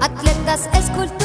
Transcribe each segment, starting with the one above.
atletas, esculturas.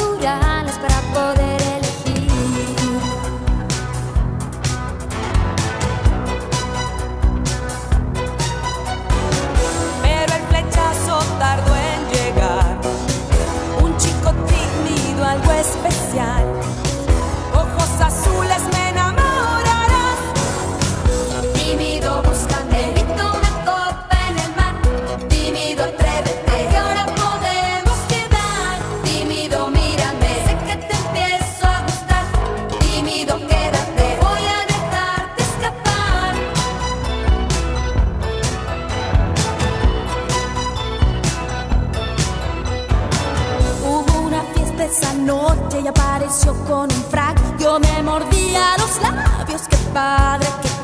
esa noche y apareció con un frac. Yo me mordía los labios, qué padre, qué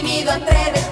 tímido, atrévete.